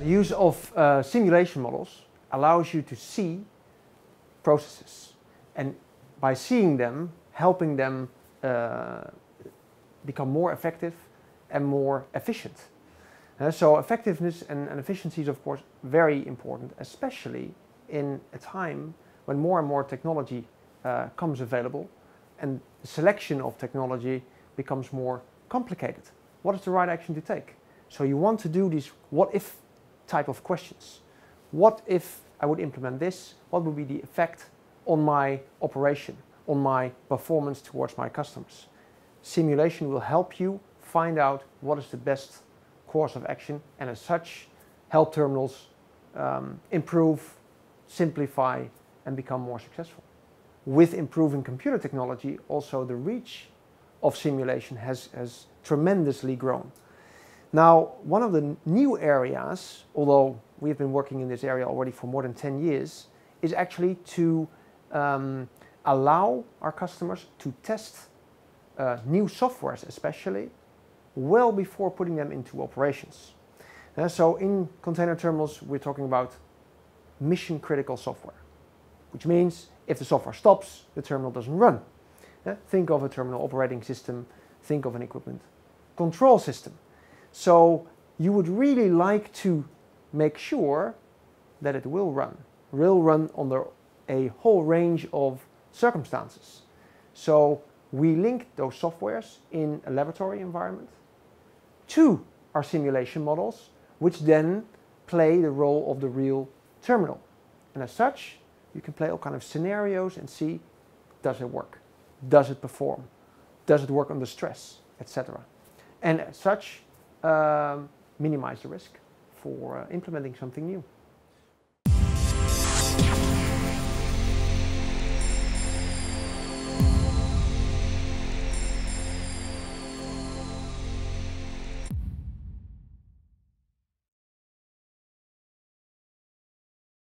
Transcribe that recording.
The use of uh, simulation models allows you to see processes and by seeing them, helping them uh, become more effective and more efficient. Uh, so effectiveness and, and, efficiency is of course very important, especially in a time when more and more technology uh, comes available and the selection of technology becomes more complicated. What is the right action to take? So you want to do these what if type of questions. What if I would implement this? What would be the effect on my operation, on my performance towards my customers? Simulation will help you find out what is the best course of action and as such help terminals um, improve, simplify and become more successful. With improving computer technology also the reach of simulation has, has tremendously grown. Now one of the new areas, although we've been working in this area already for more than 10 years, is actually to um, allow our customers to test uh, new softwares especially well before putting them into operations. Uh, so in container terminals, we're talking about mission critical software, which means if the software stops, the terminal doesn't run. Uh, think of a terminal operating system, think of an equipment control system. So you would really like to make sure that it will run, will run under a whole range of circumstances. So we link those softwares in a laboratory environment to our simulation models, which then play the role of the real terminal. And as such, you can play all kind of scenarios and see, does it work? Does it perform? Does it work under stress, etc. And as such, um, minimize the risk for uh, implementing something new.